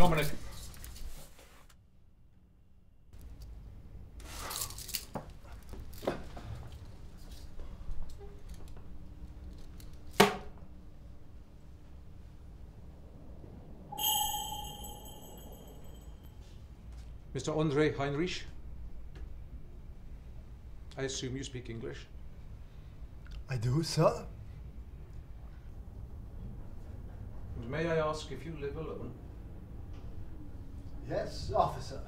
Dominic. Mr. Andre Heinrich, I assume you speak English. I do, sir. And may I ask if you live alone? Yes, officer.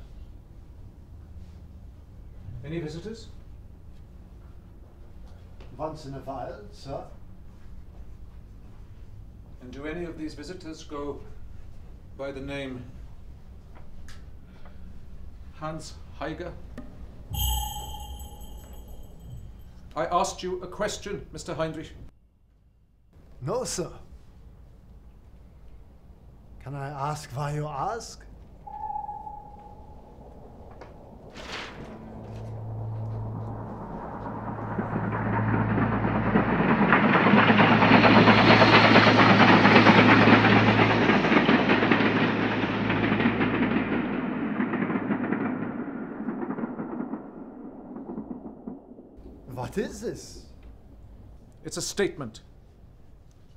Any visitors? Once in a while, sir. And do any of these visitors go by the name Hans Heiger? I asked you a question, Mr. Heinrich. No, sir. Can I ask why you ask? What is this? It's a statement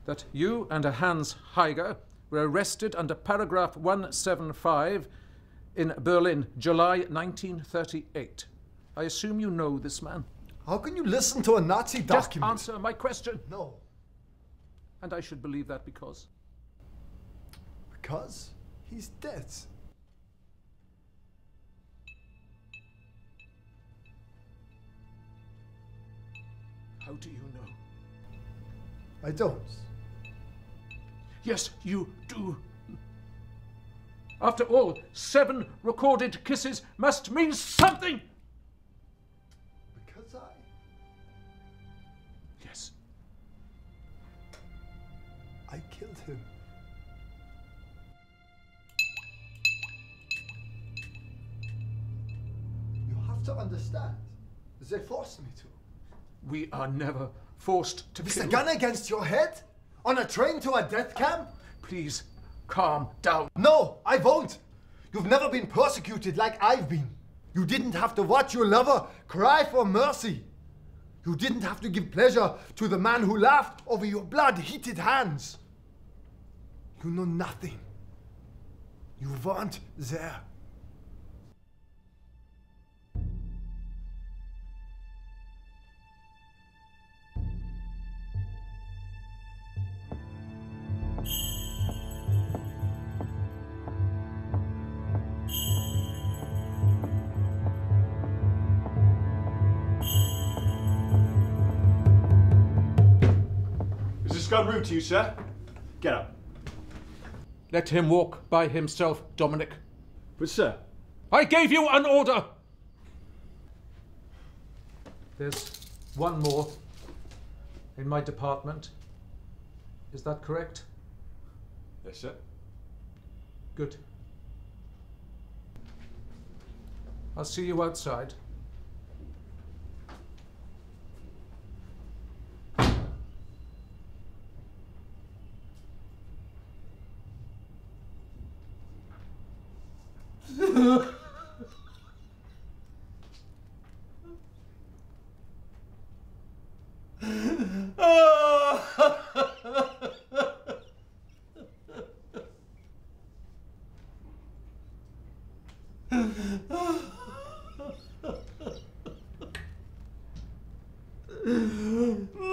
that you and Hans Heiger were arrested under paragraph 175 in Berlin, July 1938. I assume you know this man. How can you listen to a Nazi document? Just answer my question. No, And I should believe that because. because he's dead. How do you know? I don't. Yes, you do. After all, seven recorded kisses must mean something! Because I. Yes. I killed him. You have to understand. They forced me to. We are never forced to With kill. a gun against your head? On a train to a death camp? Please, calm down. No, I won't. You've never been persecuted like I've been. You didn't have to watch your lover cry for mercy. You didn't have to give pleasure to the man who laughed over your blood heated hands. You know nothing. You weren't there. This rude to you, sir? Get up. Let him walk by himself, Dominic. But, sir, I gave you an order! There's one more in my department. Is that correct? yes, sir. Good. I'll see you outside. Mm-hmm.